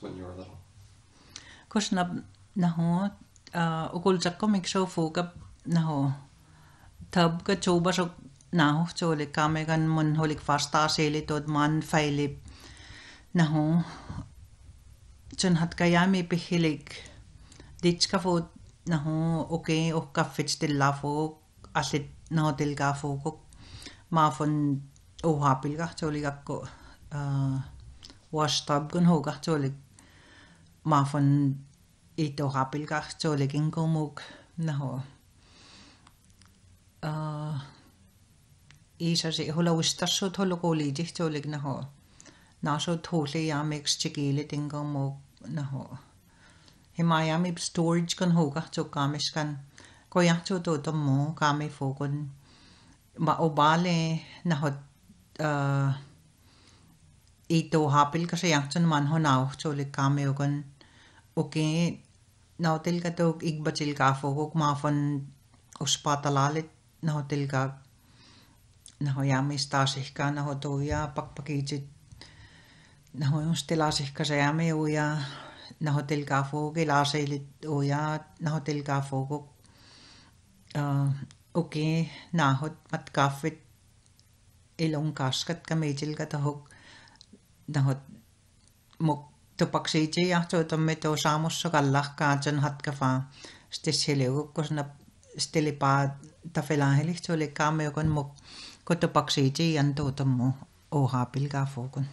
when you were little? Kusna naho uh, ukul sakko mikso na ho, tab ka choba so naho chole kamegan mun holik fasta seli tod man na ho chun hat kayami pihilik ditska fo naho okay och kaffet stilla fo allit naho tilga fo ko ma fon ohapilga choligakko wash tub gun hoga cholik ma fon ito hapilga choligin komuk naho isa si hola ustassut holo koliji cholig naho naso thole ya mix chikile tingo mo naho himayami storage kan hoga cho kamish kan ko ya cho to to mo kame fokon ma obale naho uh, itohapil kasi yang chun manho nao cholik kame okan uke nautil ka to igbachil ka fogok mafan uspatalalit nautil ka naho yam istasihka naho toya pakpakichit naho yung stilasihka sa yame uya naho tilka fogok ilasailit uya naho tilka fogok uke nahot matkafit ilong kaskat kamijil ka tahok noh, muk tupakseitijartuutormi tuusaamussuqallaqkaatin hatkafa stissilugukkusnap stilipaa tafilaahilihtuulikkaamiukun muk kutupaksiitijantuutummu uuhaapilgaafuukun